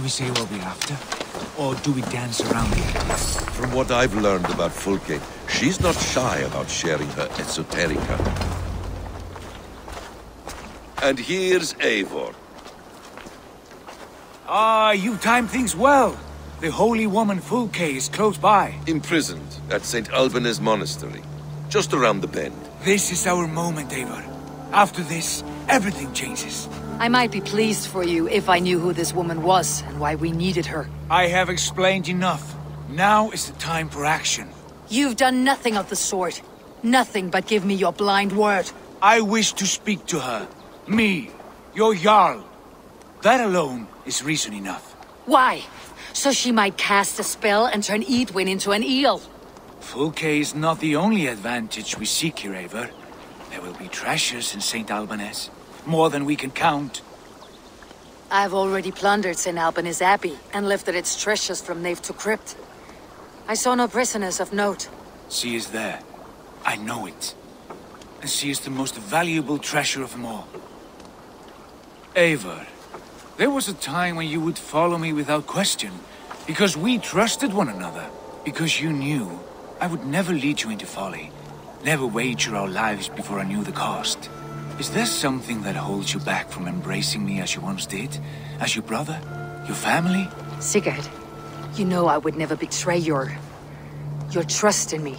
Do we say what we're after? Or do we dance around the idea? From what I've learned about Fulke, she's not shy about sharing her esoterica. And here's Eivor. Ah, you time things well. The holy woman Fulke is close by. Imprisoned at St. Alban's Monastery, just around the bend. This is our moment, Eivor. After this, everything changes. I might be pleased for you if I knew who this woman was and why we needed her. I have explained enough. Now is the time for action. You've done nothing of the sort. Nothing but give me your blind word. I wish to speak to her. Me, your Jarl. That alone is reason enough. Why? So she might cast a spell and turn Edwin into an eel. Fulke is not the only advantage we seek here, Eivor. There will be treasures in St. Albanes. More than we can count. I've already plundered St. Albanes Abbey and lifted its treasures from nave to crypt. I saw no prisoners of note. She is there. I know it. And she is the most valuable treasure of them all. Eivor, there was a time when you would follow me without question. Because we trusted one another. Because you knew I would never lead you into folly. Never wager our lives before I knew the cost. Is there something that holds you back from embracing me as you once did? As your brother? Your family? Sigurd, you know I would never betray your... your trust in me.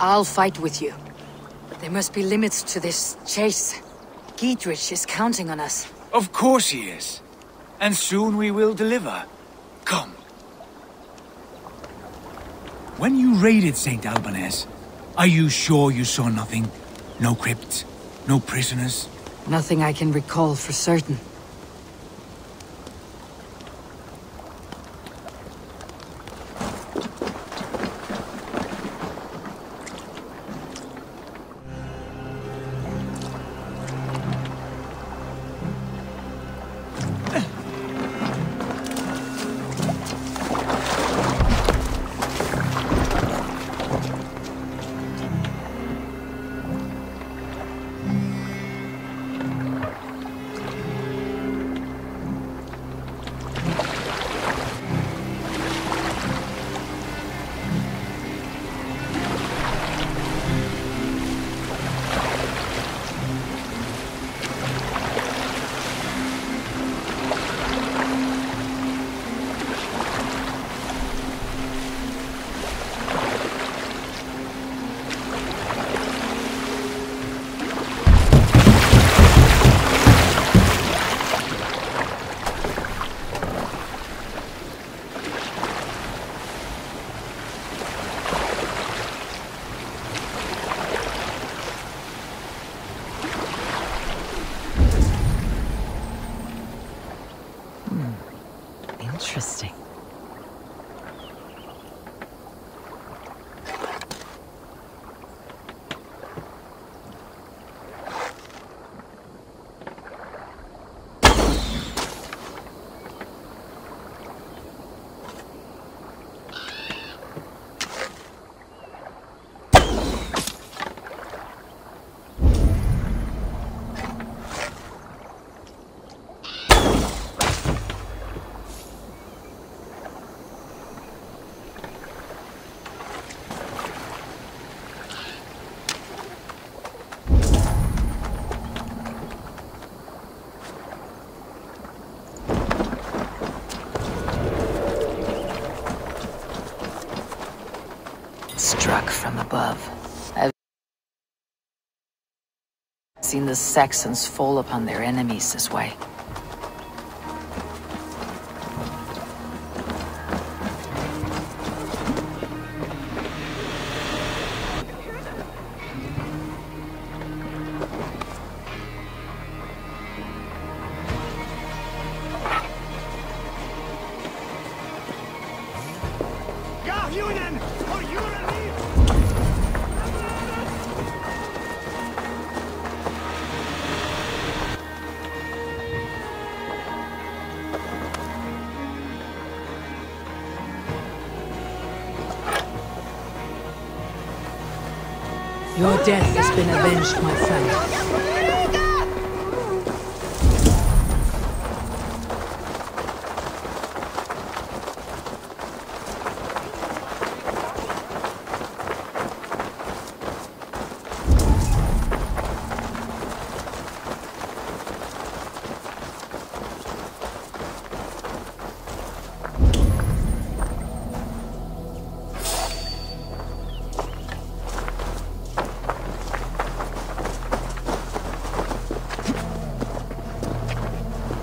I'll fight with you. But there must be limits to this chase. Giedrich is counting on us. Of course he is. And soon we will deliver. Come. When you raided St. Albanes, are you sure you saw nothing? No crypts? No prisoners? Nothing I can recall for certain. Seen the Saxons fall upon their enemies this way. Your death has been avenged, my friend.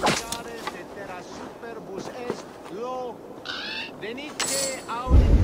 de Terra Superbus est lo de Denike Audi.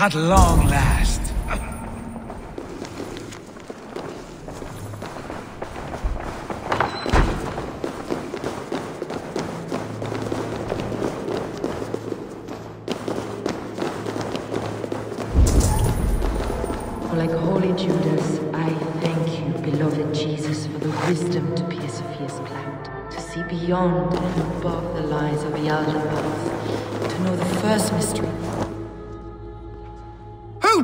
At long last. Like holy Judas, I thank you, beloved Jesus, for the wisdom to pierce a fierce cloud, to see beyond and above the lies of the elder to know the first mystery.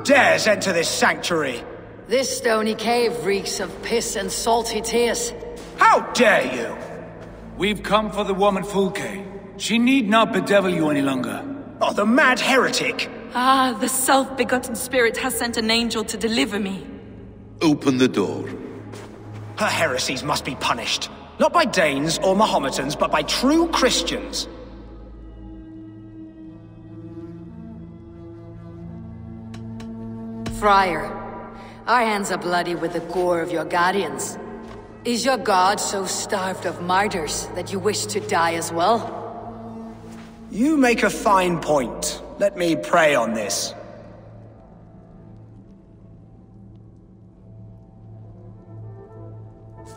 Who dares enter this sanctuary? This stony cave reeks of piss and salty tears. How dare you? We've come for the woman Fulke. She need not bedevil you any longer. Oh, the mad heretic! Ah, the self-begotten spirit has sent an angel to deliver me. Open the door. Her heresies must be punished. Not by Danes or Mahometans, but by true Christians. Friar, our hands are bloody with the gore of your guardians. Is your god so starved of martyrs that you wish to die as well? You make a fine point. Let me pray on this.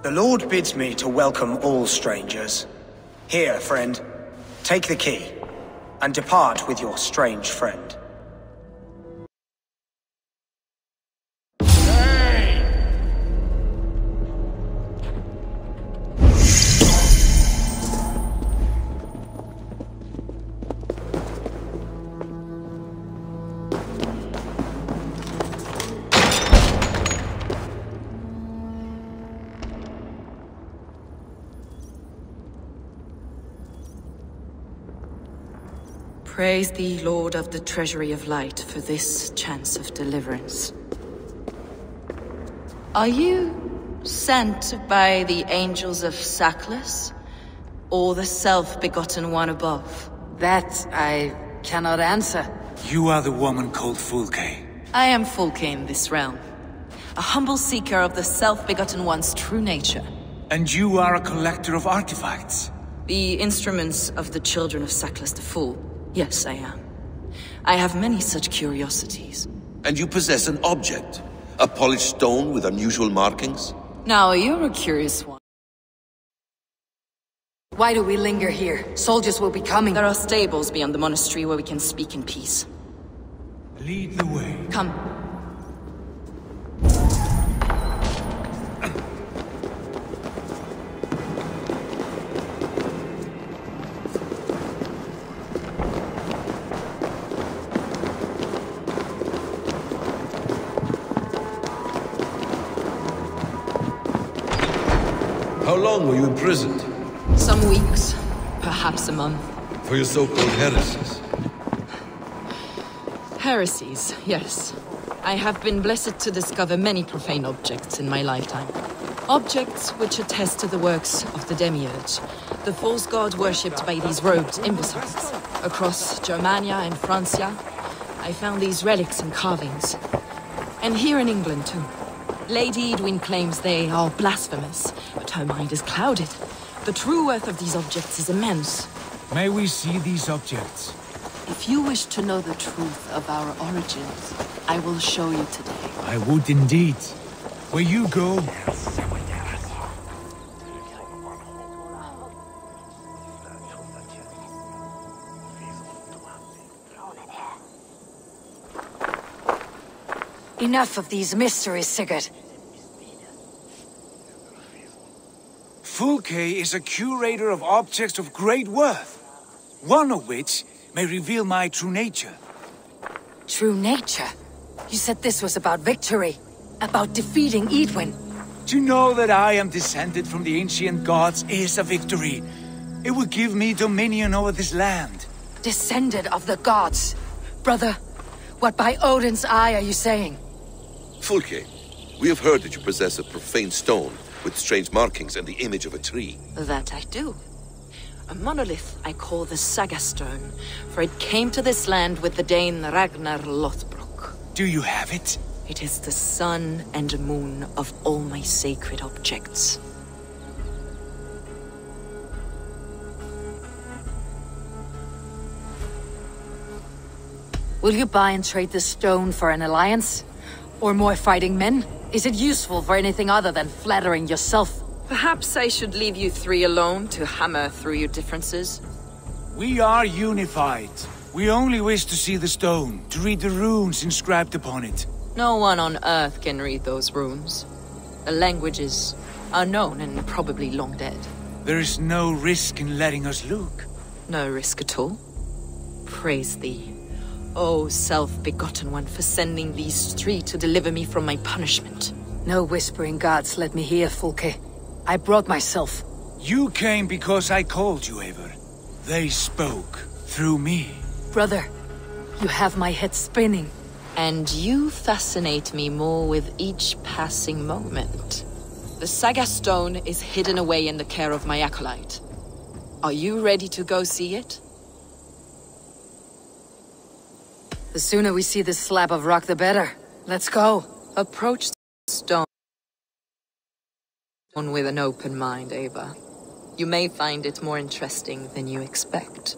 The Lord bids me to welcome all strangers. Here, friend, take the key, and depart with your strange friend. Praise thee, Lord of the Treasury of Light, for this chance of deliverance. Are you sent by the angels of Saklas? Or the self-begotten one above? That I cannot answer. You are the woman called Fulke. I am Fulke in this realm. A humble seeker of the self-begotten one's true nature. And you are a collector of artifacts. The instruments of the children of Saklas the Fool. Yes, I am. I have many such curiosities. And you possess an object. A polished stone with unusual markings? Now, you're a curious one. Why do we linger here? Soldiers will be coming. There are stables beyond the monastery where we can speak in peace. Lead the way. Come. Imprisoned? Some weeks, perhaps a month. For your so-called heresies? Heresies, yes. I have been blessed to discover many profane objects in my lifetime. Objects which attest to the works of the Demiurge, the false god worshipped by these robed imbeciles. Across Germania and Francia, I found these relics and carvings. And here in England, too. Lady Edwin claims they are blasphemous, her mind is clouded. The true worth of these objects is immense. May we see these objects? If you wish to know the truth of our origins, I will show you today. I would indeed. Where you go, Enough of these mysteries, Sigurd. Fulke is a curator of objects of great worth. One of which may reveal my true nature. True nature? You said this was about victory. About defeating Edwin. To know that I am descended from the ancient gods is a victory. It will give me dominion over this land. Descended of the gods. Brother, what by Odin's eye are you saying? Fulke, we have heard that you possess a profane stone with strange markings and the image of a tree. That I do. A monolith I call the Saga Stone, for it came to this land with the Dane Ragnar Lothbrok. Do you have it? It is the sun and moon of all my sacred objects. Will you buy and trade this stone for an alliance? Or more fighting men? Is it useful for anything other than flattering yourself? Perhaps I should leave you three alone to hammer through your differences. We are unified. We only wish to see the stone, to read the runes inscribed upon it. No one on Earth can read those runes. The languages are known and probably long dead. There is no risk in letting us look. No risk at all. Praise thee, O self-begotten one, for sending these three to deliver me from my punishment. No whispering gods let me hear, Fulke. I brought myself. You came because I called you, Eivor. They spoke through me. Brother, you have my head spinning. And you fascinate me more with each passing moment. The Saga Stone is hidden away in the care of my acolyte. Are you ready to go see it? The sooner we see this slab of rock, the better. Let's go. Approach the stone with an open mind, Eivor. You may find it more interesting than you expect.